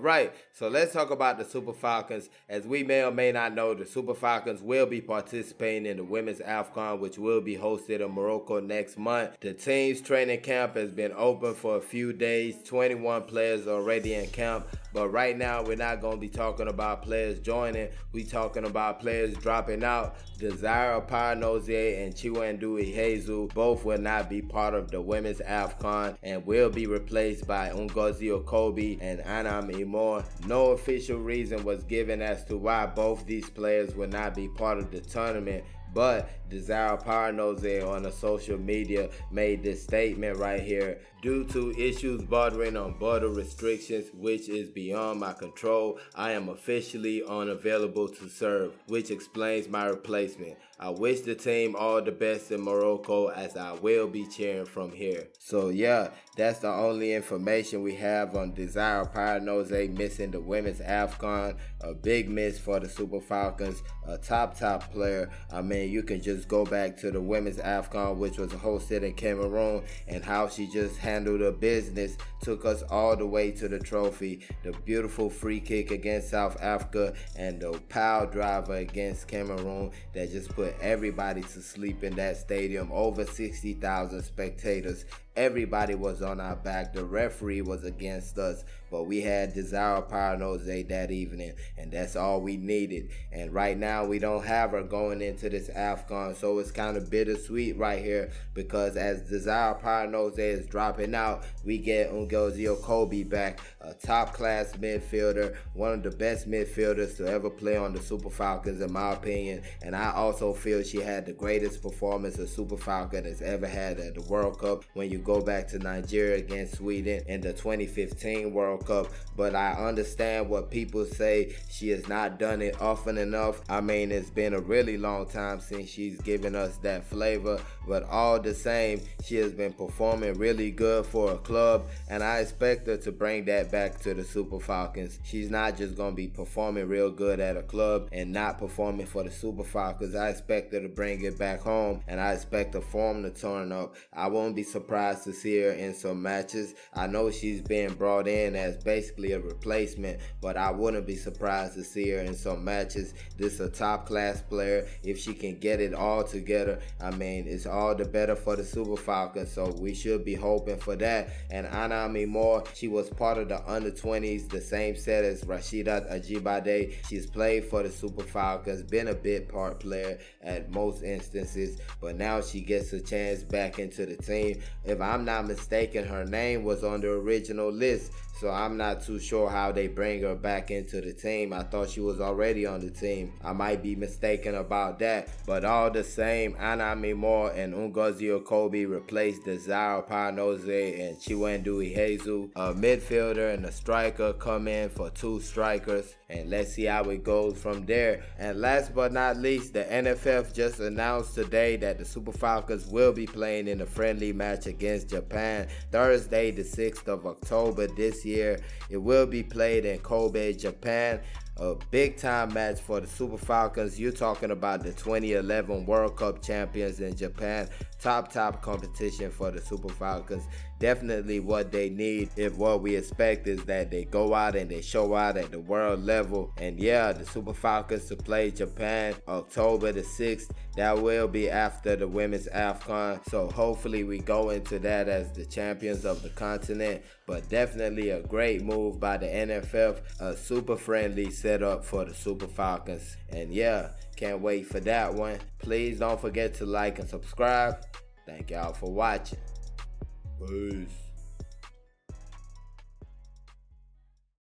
right, so let's talk about the Super Falcons. As we may or may not know, the Super Falcons will be participating in the Women's AFCON, which will be hosted in Morocco next month. The team's training camp has been open for a few days. 21 players already in camp. But right now, we're not going to be talking about players joining. We talking about players dropping out. Desire Oparanozie and Chinwendu Ihezuo both will not be part of the women's AFCON and will be replaced by Ngozi Okobi and Anam Imo. No official reason was given as to why both these players will not be part of the tournament but Desire Oparanozie on the social media made this statement right here. Due to issues bordering on border restrictions, which is beyond my control, I am officially unavailable to serve, which explains my replacement. I wish the team all the best in Morocco as I will be cheering from here. So yeah, that's the only information we have on Desire Oparanozie missing the women's AFCON. A big miss for the Super Falcons. A top, top player. I mean, you can just go back to the women's AFCON, which was hosted in Cameroon, and how she just handled her business, took us all the way to the trophy. The beautiful free kick against South Africa and the power driver against Cameroon that just put everybody to sleep in that stadium. Over 60,000 spectators. Everybody was on our back. The referee was against us, but we had Desire Oparanozie that evening, and that's all we needed. And right now, we don't have her going into this AFCON, so it's kind of bittersweet right here because as Desire Oparanozie is dropping out, we get Ngozi Okobi back, a top class midfielder, one of the best midfielders to ever play on the Super Falcons, in my opinion. And I also feel she had the greatest performance a Super Falcon has ever had at the World Cup when you go back to Nigeria against Sweden in the 2015 World Cup. But I understand what people say. She has not done it often enough. I mean, it's been a really long time since she's given us that flavor. But all the same, she has been performing really good for a club. And I expect her to bring that back to the Super Falcons. She's not just going to be performing real good at a club and not performing for the Super Falcons. I expect her to bring it back home. And I expect the form to turn up. I won't be surprised to see her in some matches. I know she's been brought in as basically a replacement, but I wouldn't be surprised to see her in some matches. This is a top class player. If she can get it all together, I mean, it's all the better for the Super Falcons. So we should be hoping for that. And Anam Imo, she was part of the under 20s, the same set as Rashida Ajibade. She's played for the Super Falcons, been a bit part player at most instances, but now she gets a chance back into the team. If if I'm not mistaken, her name was on the original list. So I'm not too sure how they bring her back into the team. I thought she was already on the team. I might be mistaken about that. But all the same, Anam Imo and Ngozi Okobi replaced Desire Oparanozie and Chinwendu Ihezuo. A midfielder and a striker come in for two strikers. And let's see how it goes from there. And last but not least, the NFF just announced today that the Super Falcons will be playing in a friendly match against Japan Thursday, the 6th of October this year. It will be played in Kobe, Japan a big time match for the Super Falcons. You're talking about the 2011 World Cup champions in Japan. Top, top competition for the Super Falcons. Definitely what they need. If what we expect is that they go out and they show out at the world level. And yeah, the Super Falcons to play Japan October the 6th. That will be after the women's AFCON. So hopefully we go into that as the champions of the continent. But definitely a great move by the NFF. A super friendly setup for the Super Falcons. And yeah, can't wait for that one. Please don't forget to like and subscribe. Thank y'all for watching. Peace.